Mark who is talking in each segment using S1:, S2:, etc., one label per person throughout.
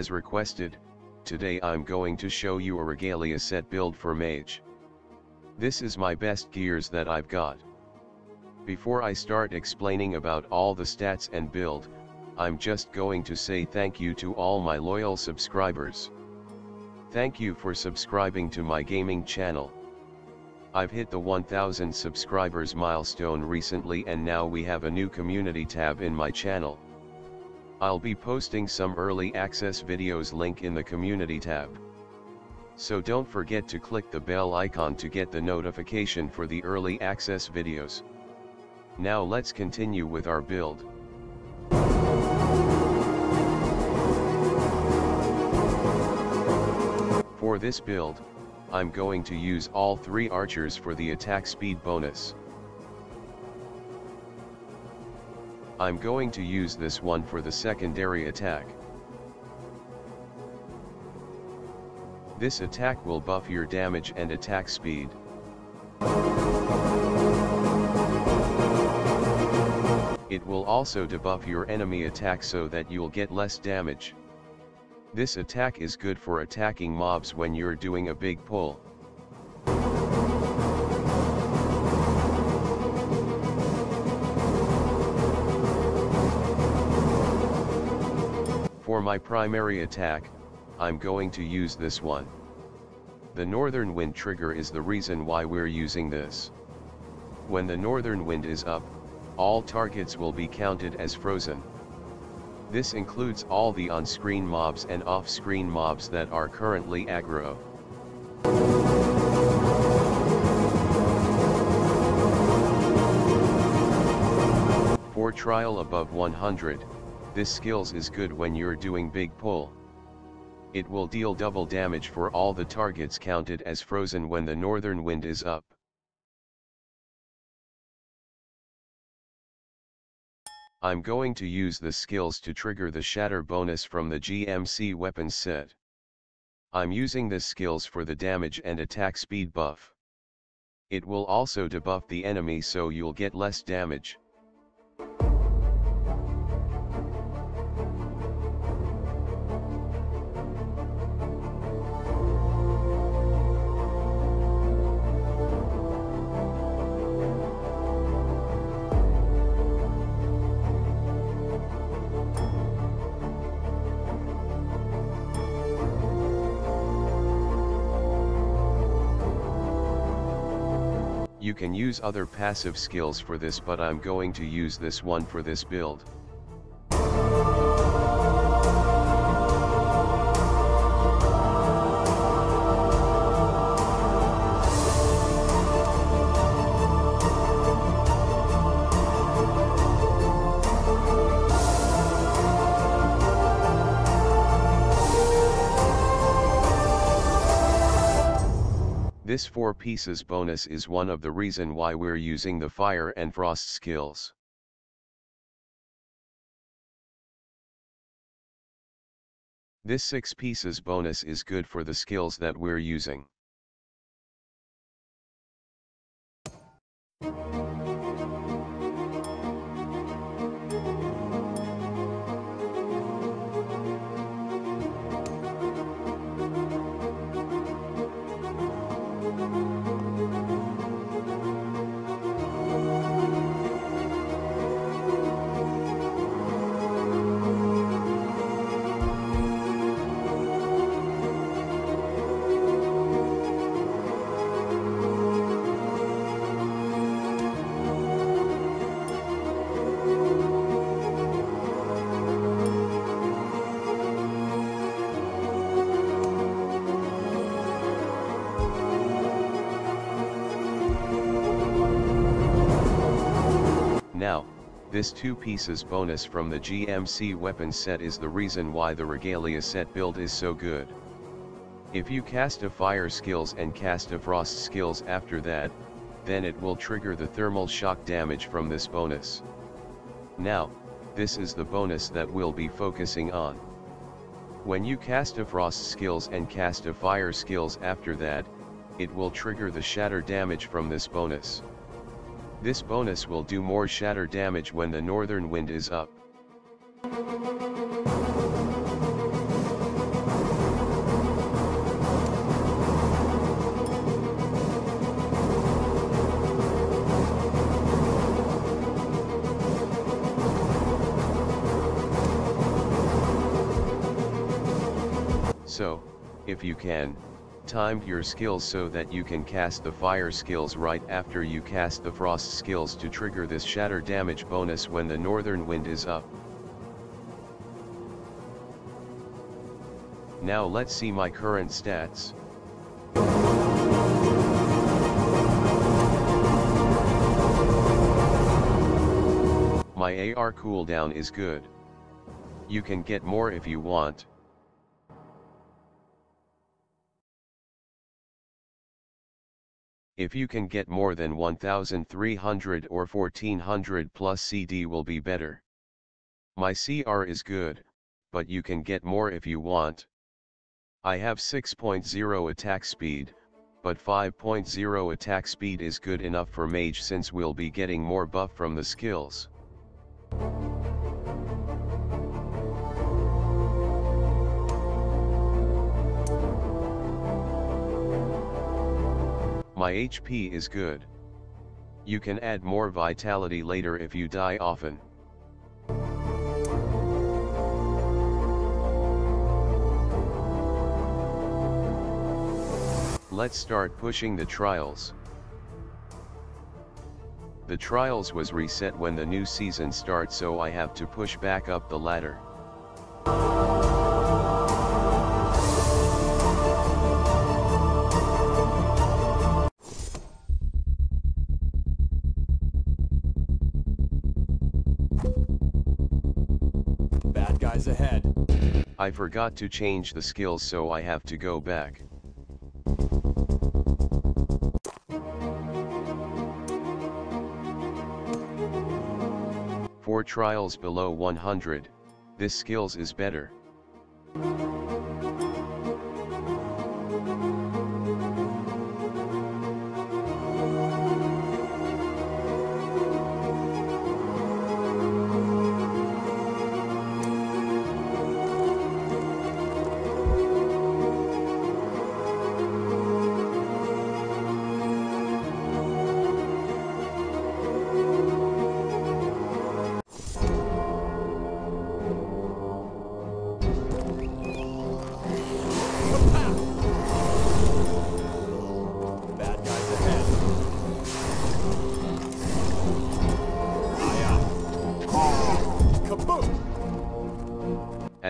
S1: As requested, today I'm going to show you a regalia set build for mage. This is my best gears that I've got. Before I start explaining about all the stats and build, I'm just going to say thank you to all my loyal subscribers. Thank you for subscribing to my gaming channel. I've hit the 1000 subscribers milestone recently and now we have a new community tab in my channel. I'll be posting some early access videos link in the community tab. So don't forget to click the bell icon to get the notification for the early access videos. Now let's continue with our build. For this build, I'm going to use all three archers for the attack speed bonus. I'm going to use this one for the secondary attack. This attack will buff your damage and attack speed. It will also debuff your enemy attack so that you'll get less damage. This attack is good for attacking mobs when you're doing a big pull. For my primary attack, I'm going to use this one. The northern wind trigger is the reason why we're using this. When the northern wind is up, all targets will be counted as frozen. This includes all the on-screen mobs and off-screen mobs that are currently aggro. For trial above 100, this skills is good when you're doing big pull. It will deal double damage for all the targets counted as frozen when the northern wind is up. I'm going to use the skills to trigger the shatter bonus from the GMC weapon set. I'm using this skills for the damage and attack speed buff. It will also debuff the enemy so you'll get less damage. You can use other passive skills for this but I'm going to use this one for this build. This 4 pieces bonus is one of the reason why we're using the fire and frost skills. This 6 pieces bonus is good for the skills that we're using. This 2 pieces bonus from the GMC weapon set is the reason why the Regalia set build is so good. If you cast a fire skills and cast a frost skills after that, then it will trigger the thermal shock damage from this bonus. Now, this is the bonus that we'll be focusing on. When you cast a frost skills and cast a fire skills after that, it will trigger the shatter damage from this bonus. This bonus will do more shatter damage when the northern wind is up. So, if you can, time your skills so that you can cast the fire skills right after you cast the frost skills to trigger this shatter damage bonus when the northern wind is up. Now let's see my current stats. My AR cooldown is good. You can get more if you want. If you can get more than 1300 or 1400 plus CD will be better. My CR is good, but you can get more if you want. I have 6.0 attack speed, but 5.0 attack speed is good enough for mage since we'll be getting more buff from the skills. My HP is good. You can add more vitality later if you die often. Let's start pushing the trials. The trials was reset when the new season starts so I have to push back up the ladder. I forgot to change the skills so I have to go back. For trials below 100, this skills is better.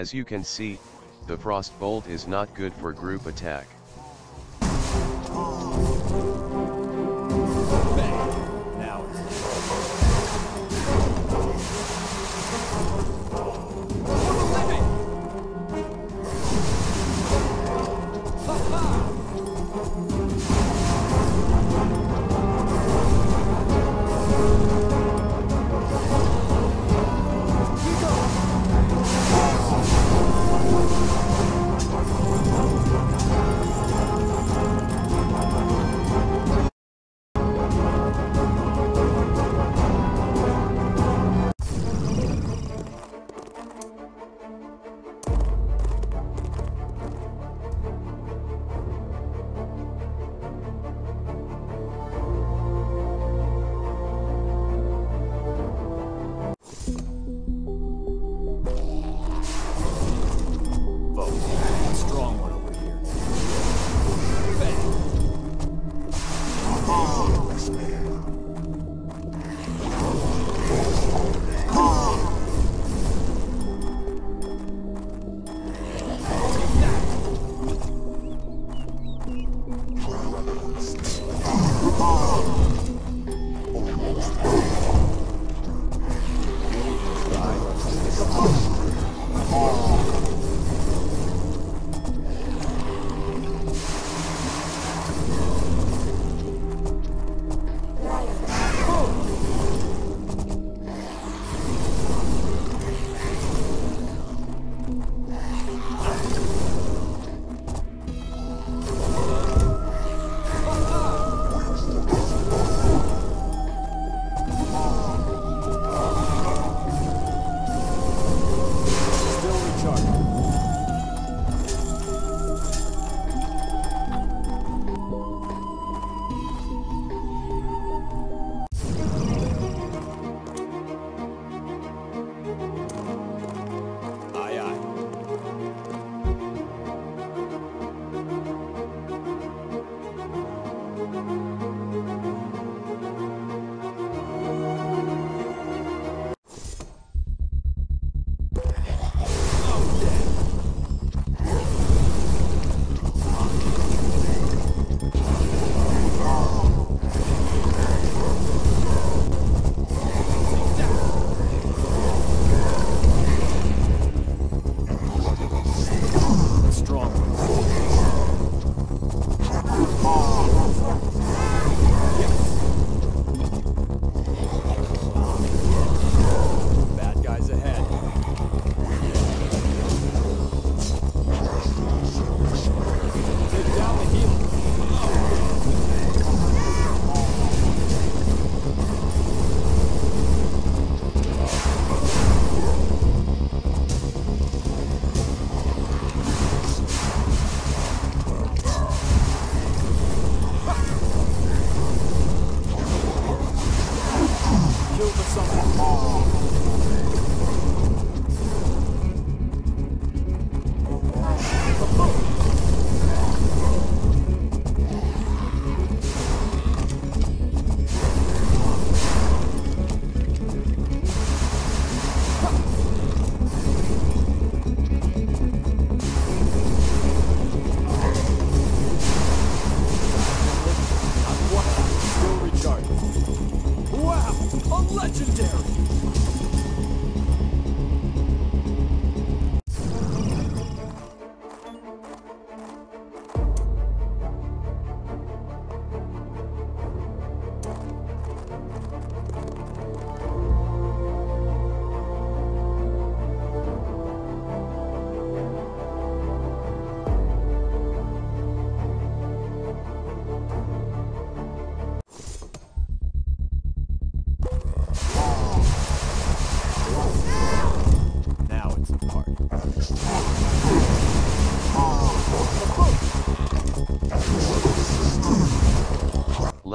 S1: As you can see, the frost bolt is not good for group attack.
S2: Pronounced.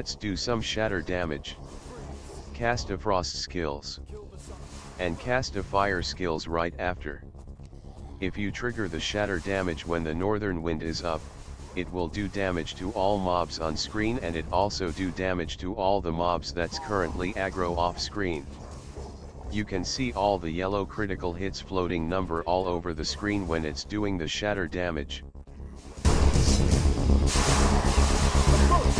S1: Let's do some shatter damage. Cast a frost skills. And cast a fire skills right after. If you trigger the shatter damage when the northern wind is up, it will do damage to all mobs on screen and it also do damage to all the mobs that's currently aggro off screen. You can see all the yellow critical hits floating number all over the screen when it's doing the shatter damage.
S2: Wow!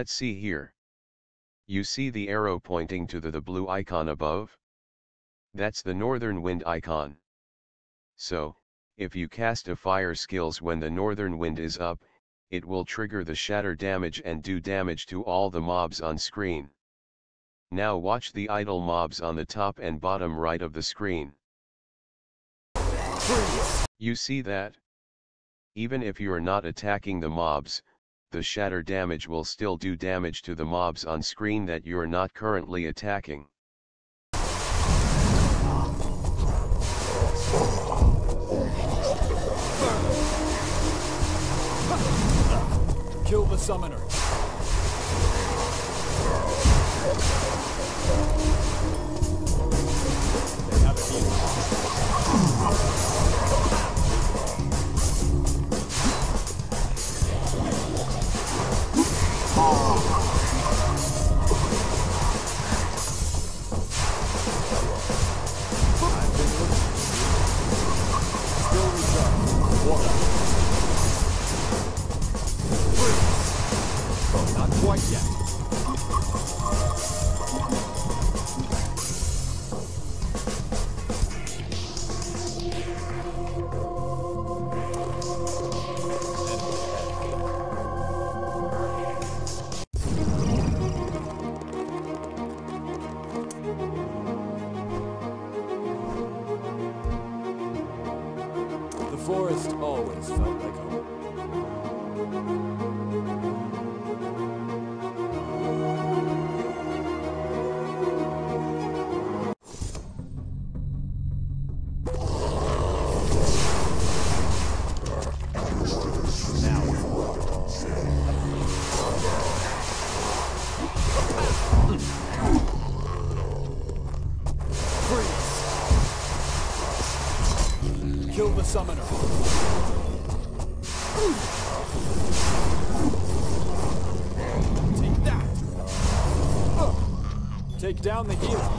S1: Let's see here. You see the arrow pointing to the, the blue icon above? That's the northern wind icon. So, if you cast a fire skills when the northern wind is up, it will trigger the shatter damage and do damage to all the mobs on screen. Now watch the idle mobs on the top and bottom right of the screen. You see that? Even if you are not attacking the mobs, the shatter damage will still do damage to the mobs on screen that you are not currently attacking.
S2: Kill the summoner. Not quite yet. Summoner. Take that. Take down the healer.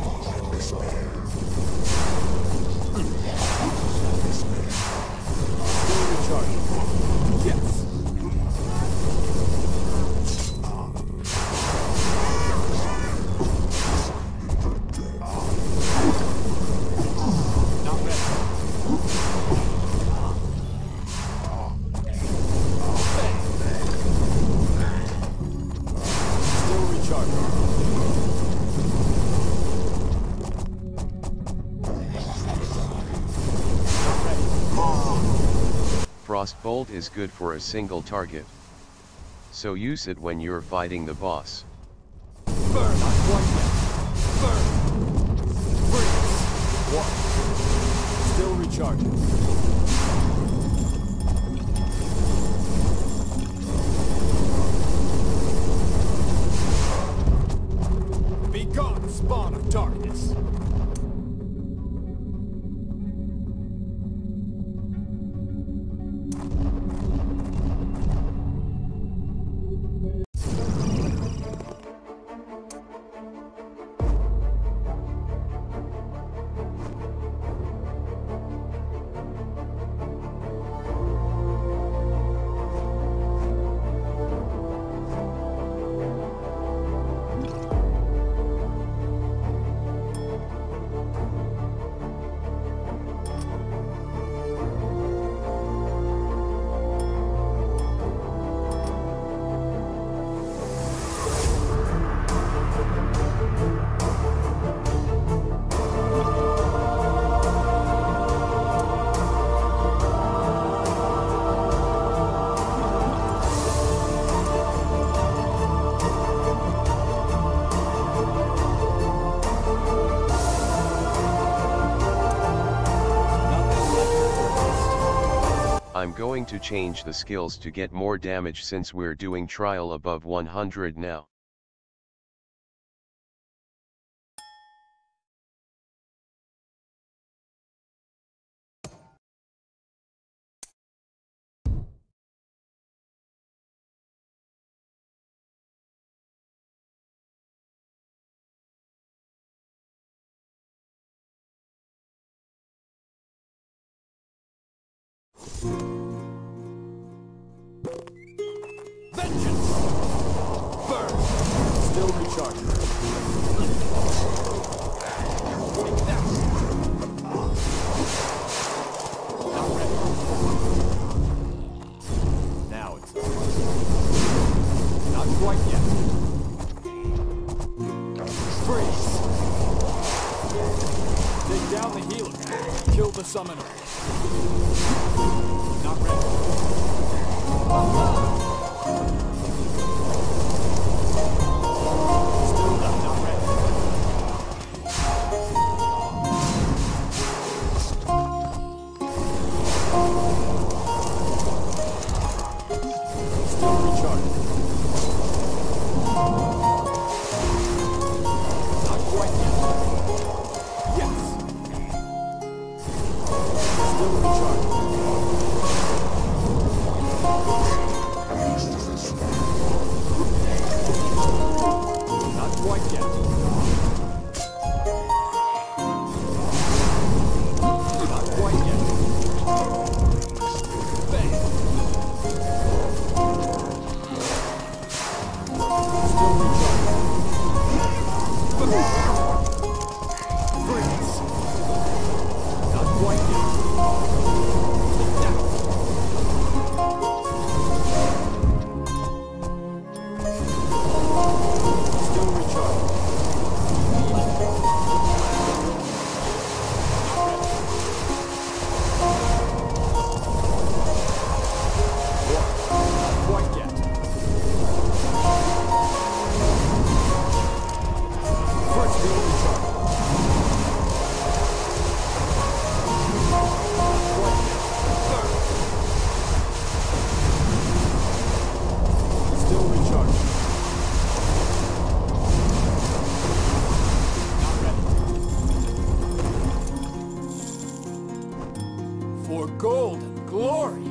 S2: Ready.
S1: Frostbolt is good for a single target. So use it when you're fighting the boss.
S2: Burn! Burn! Freeze! One. Still recharging. Spawn of darkness!
S1: Going to change the skills to get more damage since we're doing trial above 100 now.
S2: Vengeance! Still recharging. Kill the summoner. Not ready. for gold and glory.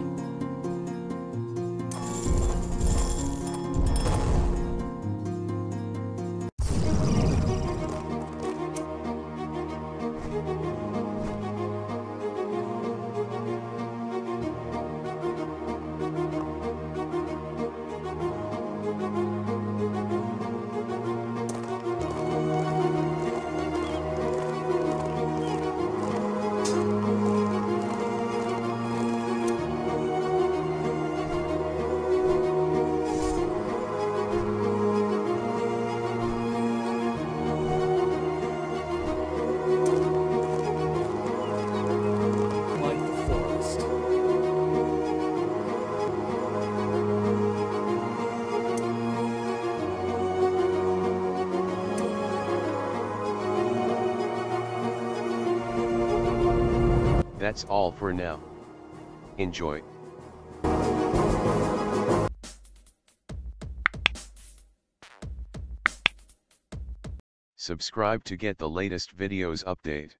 S1: That's all for now. Enjoy. Subscribe to get the latest videos update.